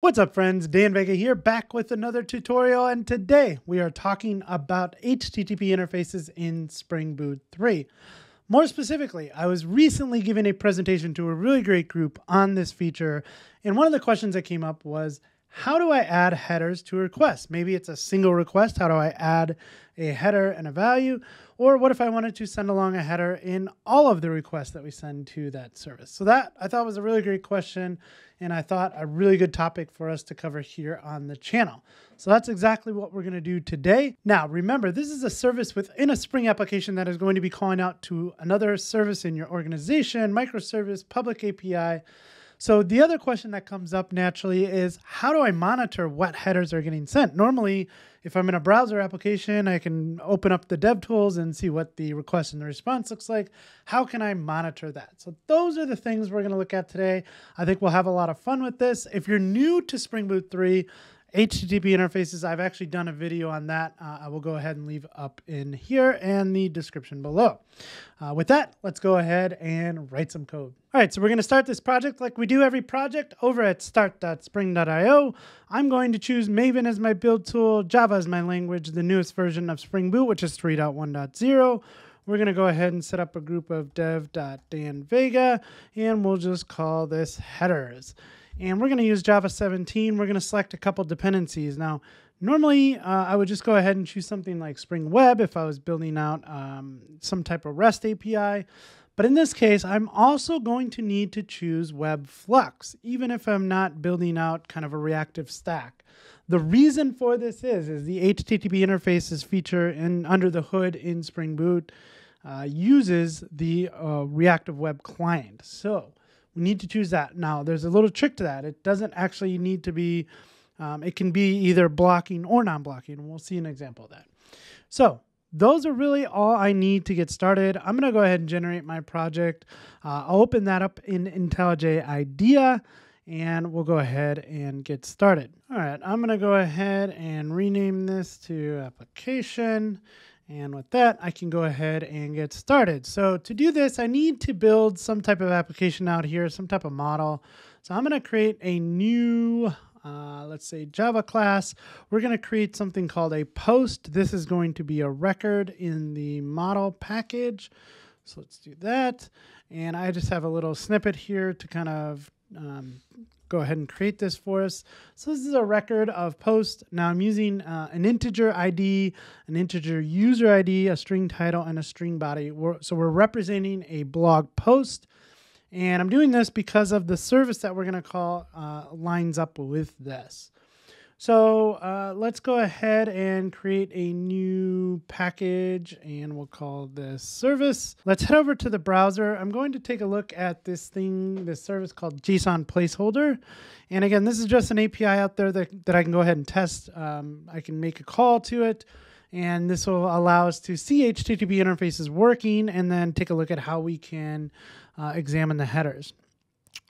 What's up friends, Dan Vega here back with another tutorial and today we are talking about HTTP interfaces in Spring Boot 3. More specifically, I was recently giving a presentation to a really great group on this feature and one of the questions that came up was how do I add headers to a request? Maybe it's a single request. How do I add a header and a value? Or what if I wanted to send along a header in all of the requests that we send to that service? So that I thought was a really great question and I thought a really good topic for us to cover here on the channel. So that's exactly what we're going to do today. Now, remember, this is a service within a Spring application that is going to be calling out to another service in your organization, microservice, public API. So the other question that comes up naturally is how do I monitor what headers are getting sent? Normally, if I'm in a browser application, I can open up the dev tools and see what the request and the response looks like. How can I monitor that? So those are the things we're going to look at today. I think we'll have a lot of fun with this. If you're new to Spring Boot 3, HTTP interfaces, I've actually done a video on that. Uh, I will go ahead and leave up in here and the description below. Uh, with that, let's go ahead and write some code. All right, so we're going to start this project like we do every project over at start.spring.io. I'm going to choose Maven as my build tool, Java as my language, the newest version of Spring Boot, which is 3.1.0. We're going to go ahead and set up a group of dev.danvega, and we'll just call this headers. And we're going to use Java 17. We're going to select a couple dependencies. Now, normally uh, I would just go ahead and choose something like Spring Web if I was building out um, some type of REST API. But in this case, I'm also going to need to choose Web Flux, even if I'm not building out kind of a reactive stack. The reason for this is, is the HTTP interfaces feature in under the hood in Spring Boot uh, uses the uh, reactive web client. So we need to choose that. Now, there's a little trick to that. It doesn't actually need to be, um, it can be either blocking or non-blocking. We'll see an example of that. So those are really all I need to get started. I'm going to go ahead and generate my project. Uh, I'll open that up in IntelliJ IDEA and we'll go ahead and get started. All right, I'm going to go ahead and rename this to application and with that, I can go ahead and get started. So to do this, I need to build some type of application out here, some type of model. So I'm going to create a new, uh, let's say Java class. We're going to create something called a post. This is going to be a record in the model package. So let's do that. And I just have a little snippet here to kind of um, go ahead and create this for us. So this is a record of post. Now I'm using uh, an integer ID, an integer user ID, a string title, and a string body. We're, so we're representing a blog post. And I'm doing this because of the service that we're going to call uh, lines up with this. So uh, let's go ahead and create a new package and we'll call this service. Let's head over to the browser. I'm going to take a look at this thing, this service called JSON placeholder. And again, this is just an API out there that, that I can go ahead and test. Um, I can make a call to it and this will allow us to see HTTP interfaces working and then take a look at how we can uh, examine the headers.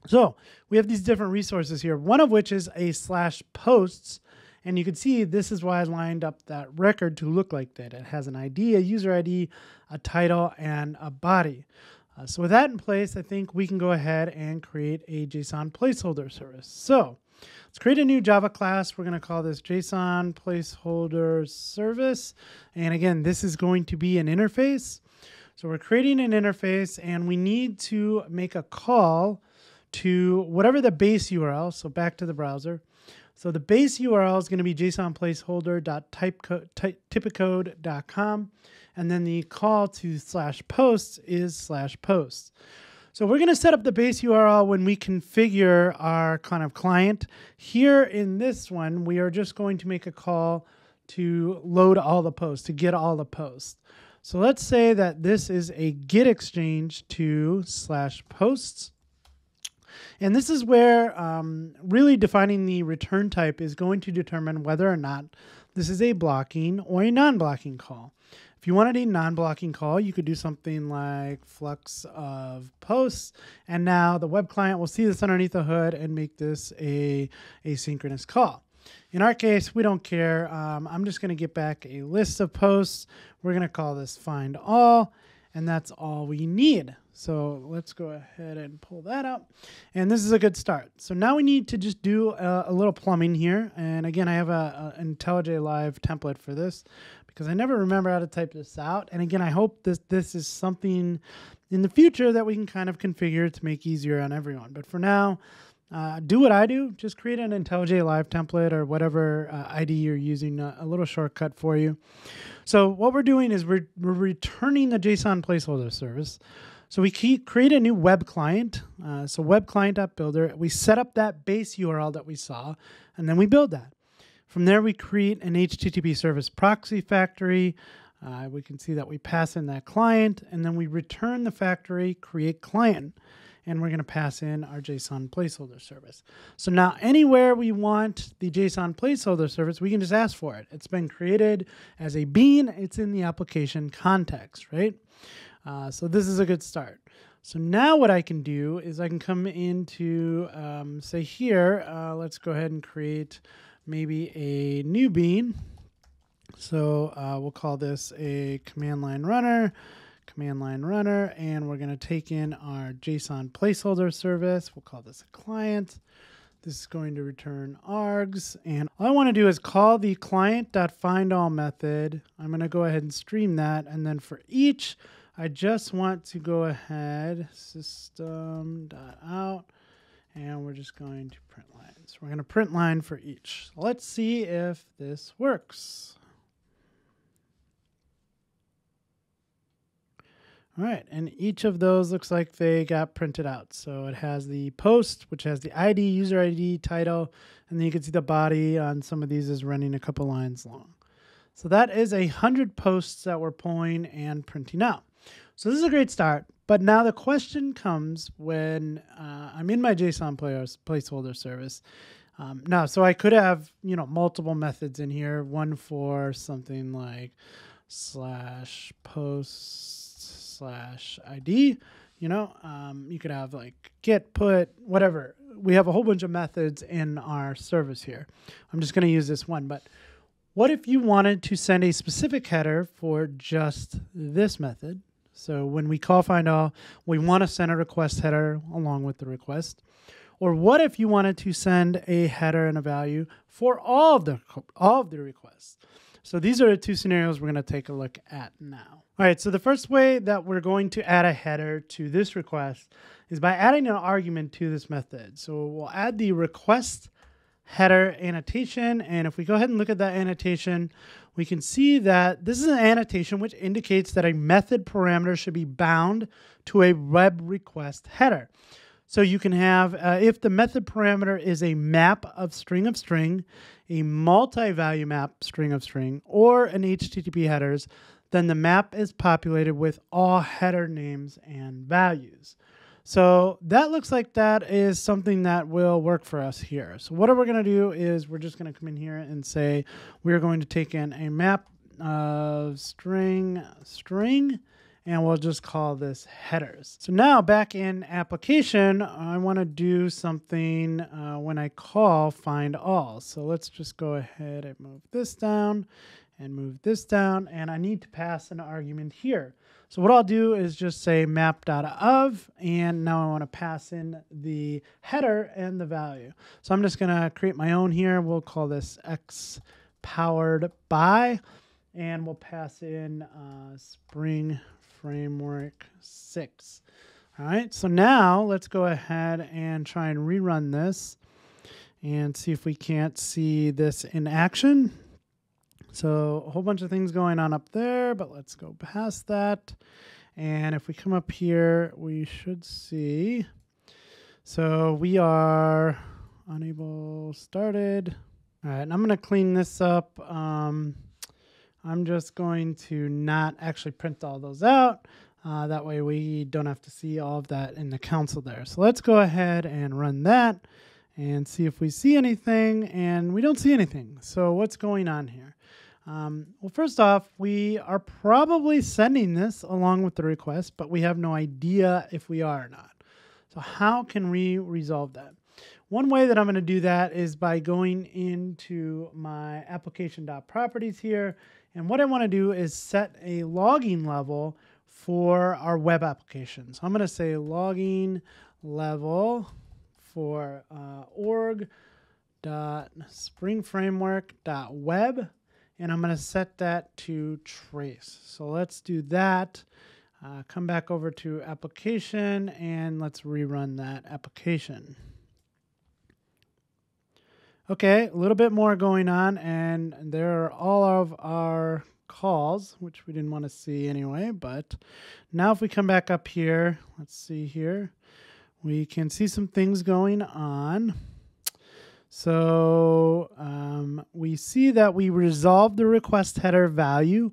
So we have these different resources here, one of which is a slash posts. And you can see this is why I lined up that record to look like that. It has an ID, a user ID, a title, and a body. Uh, so with that in place, I think we can go ahead and create a JSON placeholder service. So let's create a new Java class. We're going to call this JSON placeholder service. And again, this is going to be an interface. So we're creating an interface and we need to make a call to whatever the base URL, so back to the browser. So the base URL is going to be jsonplaceholder.typicode.com, and then the call to slash posts is slash posts. So we're going to set up the base URL when we configure our kind of client. Here in this one, we are just going to make a call to load all the posts, to get all the posts. So let's say that this is a get exchange to slash posts. And this is where um, really defining the return type is going to determine whether or not this is a blocking or a non-blocking call. If you wanted a non-blocking call, you could do something like flux of posts, and now the web client will see this underneath the hood and make this a asynchronous call. In our case, we don't care. Um, I'm just going to get back a list of posts. We're going to call this find all. And that's all we need. So let's go ahead and pull that up. And this is a good start. So now we need to just do a, a little plumbing here. And again, I have a, a IntelliJ Live template for this because I never remember how to type this out. And again, I hope this this is something in the future that we can kind of configure to make easier on everyone. But for now, uh, do what I do. Just create an IntelliJ Live template or whatever uh, IDE you're using, uh, a little shortcut for you. So what we're doing is we're, we're returning the JSON placeholder service. So we create a new web client. Uh, so web client builder. We set up that base URL that we saw, and then we build that. From there, we create an HTTP service proxy factory. Uh, we can see that we pass in that client, and then we return the factory create client and we're going to pass in our JSON placeholder service. So now anywhere we want the JSON placeholder service, we can just ask for it. It's been created as a bean. It's in the application context, right? Uh, so this is a good start. So now what I can do is I can come into, um, say here, uh, let's go ahead and create maybe a new bean. So uh, we'll call this a command line runner command line runner, and we're going to take in our JSON placeholder service. We'll call this a client. This is going to return args. And all I want to do is call the client.findAll method. I'm going to go ahead and stream that. And then for each, I just want to go ahead system.out and we're just going to print lines. We're going to print line for each. Let's see if this works. All right, and each of those looks like they got printed out. So it has the post, which has the ID, user ID, title, and then you can see the body on some of these is running a couple lines long. So that is a hundred posts that we're pulling and printing out. So this is a great start. But now the question comes when uh, I'm in my JSON players placeholder service. Um, now, so I could have you know multiple methods in here. One for something like slash posts slash ID. You know, um, you could have like get, put, whatever. We have a whole bunch of methods in our service here. I'm just going to use this one, but what if you wanted to send a specific header for just this method? So when we call find all, we want to send a request header along with the request. Or what if you wanted to send a header and a value for all of the all of the requests? So these are the two scenarios we're going to take a look at now. All right, so the first way that we're going to add a header to this request is by adding an argument to this method. So we'll add the request header annotation. And if we go ahead and look at that annotation, we can see that this is an annotation which indicates that a method parameter should be bound to a web request header. So you can have, uh, if the method parameter is a map of string of string, a multi-value map string of string, or an HTTP headers, then the map is populated with all header names and values. So that looks like that is something that will work for us here. So what we're going to do is we're just going to come in here and say we're going to take in a map of string string and we'll just call this headers. So now back in application, I want to do something uh, when I call find all. So let's just go ahead and move this down and move this down and I need to pass an argument here. So what I'll do is just say map.of and now I want to pass in the header and the value. So I'm just going to create my own here. We'll call this x powered by and we'll pass in uh, Spring Framework 6. All right, so now let's go ahead and try and rerun this and see if we can't see this in action. So a whole bunch of things going on up there, but let's go past that. And if we come up here, we should see. So we are unable started. All right, and I'm going to clean this up. Um, I'm just going to not actually print all those out. Uh, that way we don't have to see all of that in the console there. So let's go ahead and run that and see if we see anything. And we don't see anything. So what's going on here? Um, well, first off, we are probably sending this along with the request, but we have no idea if we are or not. So how can we resolve that? One way that I'm going to do that is by going into my application.properties here. And what I want to do is set a logging level for our web application. So I'm going to say logging level for uh, org dot spring dot web and I'm going to set that to trace. So let's do that. Uh, come back over to application and let's rerun that application. Okay, a little bit more going on, and there are all of our calls, which we didn't want to see anyway. But now, if we come back up here, let's see here, we can see some things going on. So um, we see that we resolved the request header value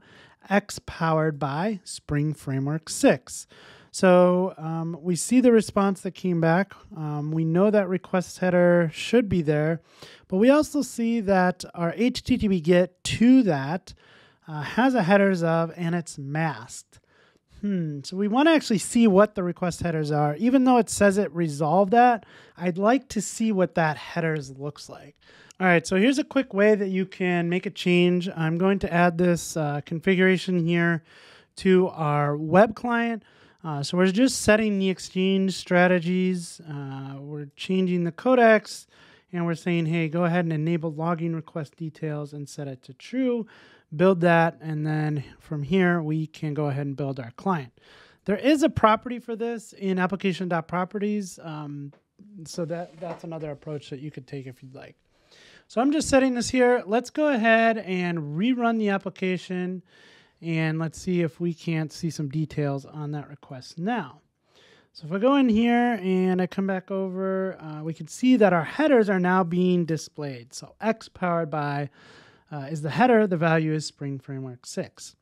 X powered by Spring Framework 6. So um, we see the response that came back. Um, we know that request header should be there, but we also see that our HTTP GET to that uh, has a headers of and it's masked. Hmm, so we want to actually see what the request headers are. Even though it says it resolved that, I'd like to see what that headers looks like. All right, so here's a quick way that you can make a change. I'm going to add this uh, configuration here to our web client. Uh, so we're just setting the exchange strategies. Uh, we're changing the codecs and we're saying, hey, go ahead and enable logging request details and set it to true. Build that. And then from here, we can go ahead and build our client. There is a property for this in application.properties. Um, so that, that's another approach that you could take if you'd like. So I'm just setting this here. Let's go ahead and rerun the application. And let's see if we can't see some details on that request now. So if I go in here and I come back over, uh, we can see that our headers are now being displayed. So X powered by uh, is the header, the value is Spring Framework 6.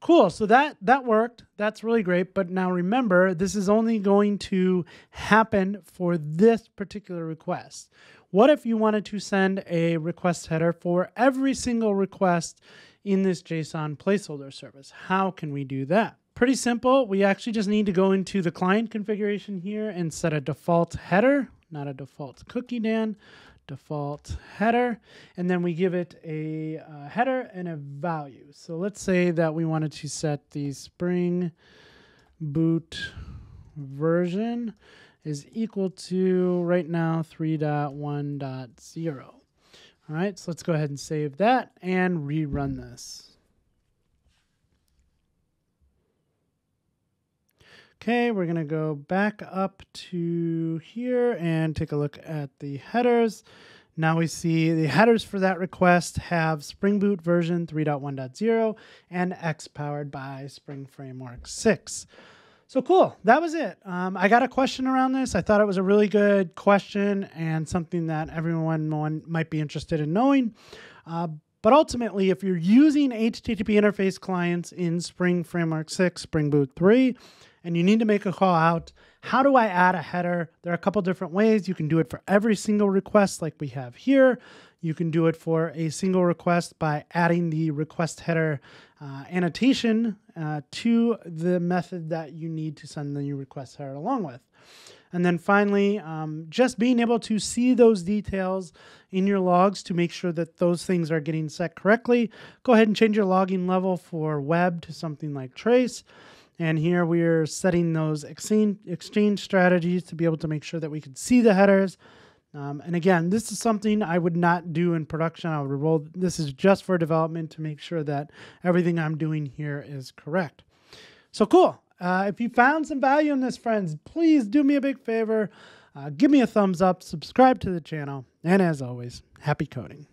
Cool, so that, that worked. That's really great. But now remember, this is only going to happen for this particular request. What if you wanted to send a request header for every single request in this JSON placeholder service. How can we do that? Pretty simple. We actually just need to go into the client configuration here and set a default header, not a default cookie, Dan, default header. And then we give it a uh, header and a value. So let's say that we wanted to set the Spring Boot version is equal to right now 3.1.0. All right, so let's go ahead and save that and rerun this. Okay, we're going to go back up to here and take a look at the headers. Now we see the headers for that request have Spring Boot version 3.1.0 and X powered by Spring Framework 6. So cool. That was it. Um, I got a question around this. I thought it was a really good question and something that everyone might be interested in knowing. Uh, but ultimately, if you're using HTTP interface clients in Spring Framework 6, Spring Boot 3, and you need to make a call out, how do I add a header? There are a couple different ways. You can do it for every single request like we have here. You can do it for a single request by adding the request header uh, annotation uh, to the method that you need to send the new request header along with. And then finally, um, just being able to see those details in your logs to make sure that those things are getting set correctly. Go ahead and change your logging level for web to something like trace. And here we're setting those exchange strategies to be able to make sure that we can see the headers um, and again, this is something I would not do in production. I would roll. This is just for development to make sure that everything I'm doing here is correct. So cool. Uh, if you found some value in this, friends, please do me a big favor. Uh, give me a thumbs up, subscribe to the channel, and as always, happy coding.